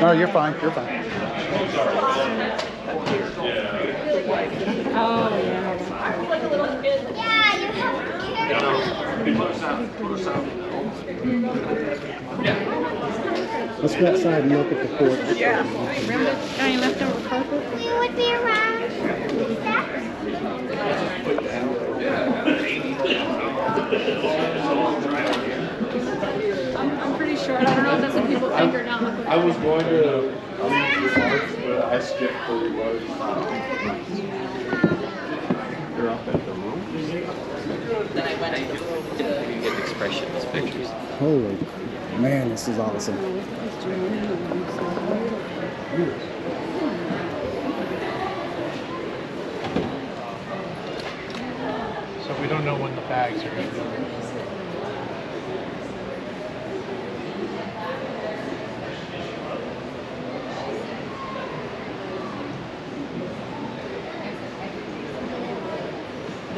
No, you're fine, you're fine. Oh, yeah. Yeah, you have Let's go outside and look at the porch. Yeah. Remember any leftover carpet? We would be around if that's what people think or not. I was going to leave remarks, but I skipped the remarks. You're up at the room. Good expressionless pictures. Holy man, this is awesome. So we don't know when the bags are gonna be.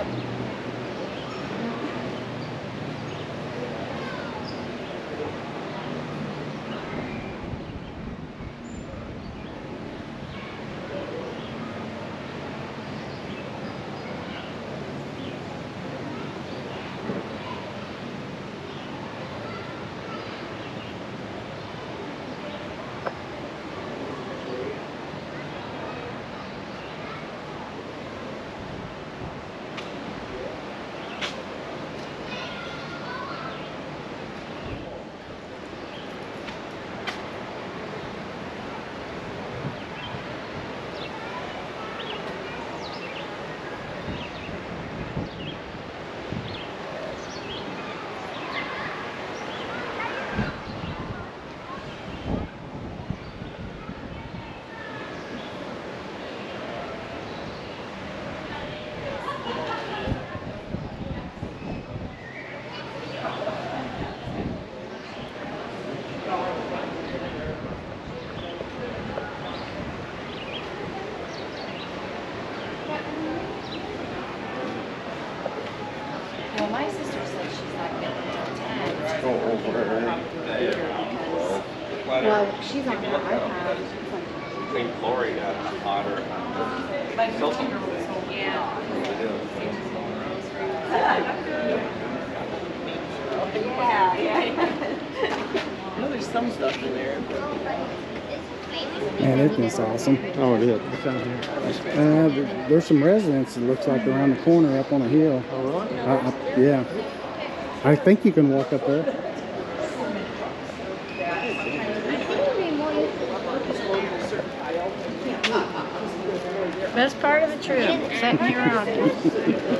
Well, Go over Well, she's on her iPad. St. Glory got hotter. My filter was so, yeah. Yeah, yeah. Well, there's some stuff in there. Man, isn't this awesome? Oh, it is. What's down here? Uh, there- there's some residents, it looks like around the corner up on a hill. Oh, really? I, I, yeah. I think you can walk up there. Best part of the trip, sitting around.